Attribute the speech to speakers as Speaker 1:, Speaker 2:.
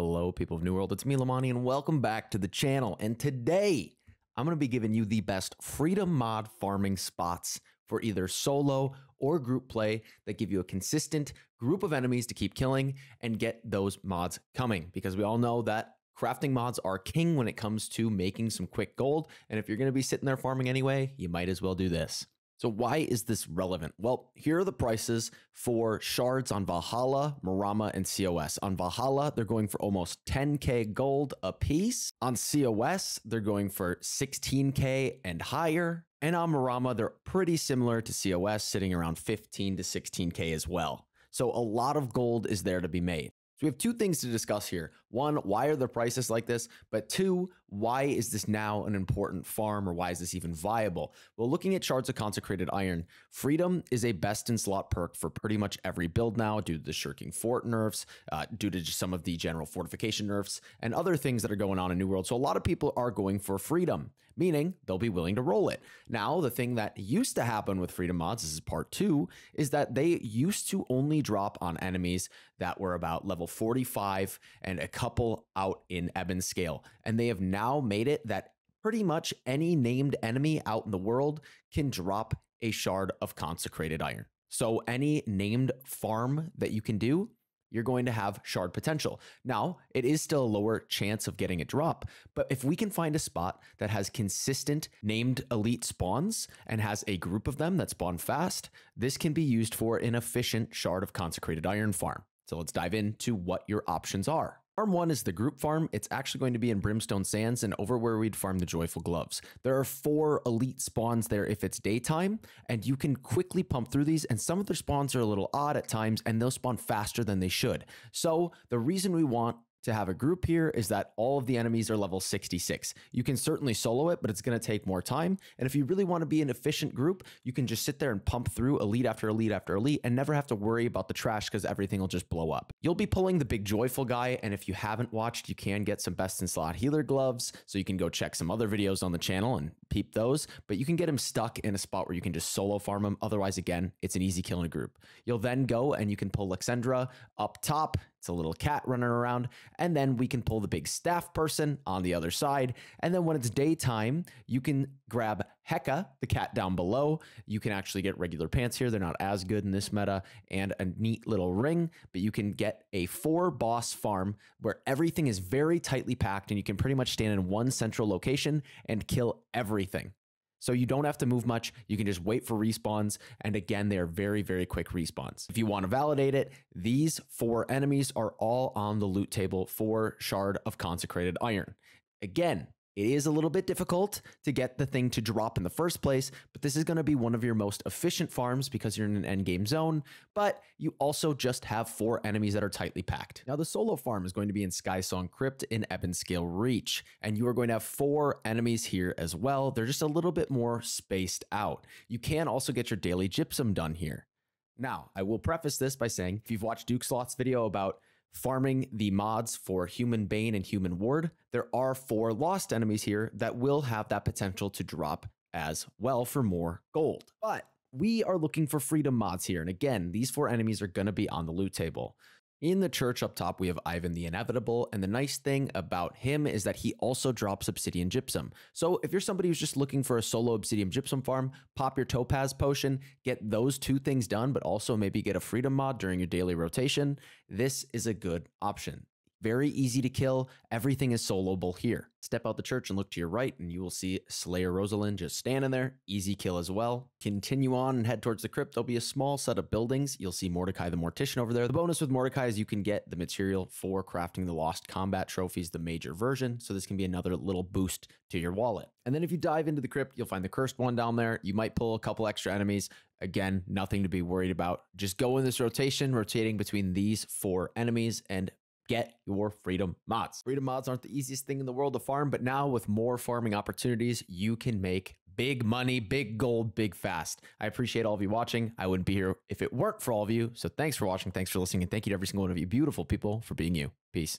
Speaker 1: Hello, people of New World. It's me, Lemoni, and welcome back to the channel. And today, I'm going to be giving you the best Freedom Mod farming spots for either solo or group play that give you a consistent group of enemies to keep killing and get those mods coming. Because we all know that crafting mods are king when it comes to making some quick gold. And if you're going to be sitting there farming anyway, you might as well do this. So why is this relevant? Well, here are the prices for shards on Valhalla, Marama, and COS. On Valhalla, they're going for almost 10k gold a piece. On COS, they're going for 16k and higher. And on Marama, they're pretty similar to COS, sitting around 15 to 16k as well. So a lot of gold is there to be made. So we have two things to discuss here. One, why are the prices like this? But two, why is this now an important farm or why is this even viable? Well, looking at shards of consecrated iron, freedom is a best in slot perk for pretty much every build now due to the shirking fort nerfs, uh, due to some of the general fortification nerfs, and other things that are going on in New World. So a lot of people are going for freedom, meaning they'll be willing to roll it. Now, the thing that used to happen with freedom mods, this is part two, is that they used to only drop on enemies that were about level 45 and a couple out in Ebon scale. And they have now made it that pretty much any named enemy out in the world can drop a shard of consecrated iron. So any named farm that you can do, you're going to have shard potential. Now, it is still a lower chance of getting a drop, but if we can find a spot that has consistent named elite spawns and has a group of them that spawn fast, this can be used for an efficient shard of consecrated iron farm. So let's dive into what your options are. Farm 1 is the group farm. It's actually going to be in Brimstone Sands and over where we'd farm the Joyful Gloves. There are four elite spawns there if it's daytime, and you can quickly pump through these, and some of their spawns are a little odd at times, and they'll spawn faster than they should. So the reason we want to have a group here is that all of the enemies are level 66. You can certainly solo it, but it's going to take more time. And if you really want to be an efficient group, you can just sit there and pump through elite after elite after elite and never have to worry about the trash because everything will just blow up. You'll be pulling the big joyful guy. And if you haven't watched, you can get some best in slot healer gloves. So you can go check some other videos on the channel and peep those, but you can get him stuck in a spot where you can just solo farm him. Otherwise, again, it's an easy kill in a group. You'll then go and you can pull Lexendra up top. It's a little cat running around. And then we can pull the big staff person on the other side. And then when it's daytime, you can grab Heka, the cat down below. You can actually get regular pants here. They're not as good in this meta and a neat little ring, but you can get a four boss farm where everything is very tightly packed and you can pretty much stand in one central location and kill everything. So you don't have to move much. You can just wait for respawns. And again, they are very, very quick respawns. If you want to validate it, these four enemies are all on the loot table for Shard of Consecrated Iron. Again, it is a little bit difficult to get the thing to drop in the first place, but this is going to be one of your most efficient farms because you're in an end game zone, but you also just have four enemies that are tightly packed. Now, the solo farm is going to be in Sky Song Crypt in Ebonscale Reach, and you are going to have four enemies here as well. They're just a little bit more spaced out. You can also get your daily gypsum done here. Now, I will preface this by saying if you've watched Duke Slot's video about farming the mods for Human Bane and Human Ward, there are four lost enemies here that will have that potential to drop as well for more gold. But we are looking for freedom mods here. And again, these four enemies are going to be on the loot table. In the church up top, we have Ivan the Inevitable, and the nice thing about him is that he also drops Obsidian Gypsum. So if you're somebody who's just looking for a solo Obsidian Gypsum farm, pop your Topaz Potion, get those two things done, but also maybe get a Freedom mod during your daily rotation, this is a good option. Very easy to kill. Everything is soloable here. Step out the church and look to your right, and you will see Slayer Rosalind just standing there. Easy kill as well. Continue on and head towards the crypt. There'll be a small set of buildings. You'll see Mordecai the Mortician over there. The bonus with Mordecai is you can get the material for crafting the Lost Combat Trophies, the major version. So this can be another little boost to your wallet. And then if you dive into the crypt, you'll find the cursed one down there. You might pull a couple extra enemies. Again, nothing to be worried about. Just go in this rotation, rotating between these four enemies and get your freedom mods. Freedom mods aren't the easiest thing in the world to farm, but now with more farming opportunities, you can make big money, big gold, big fast. I appreciate all of you watching. I wouldn't be here if it weren't for all of you. So thanks for watching. Thanks for listening. And thank you to every single one of you beautiful people for being you. Peace.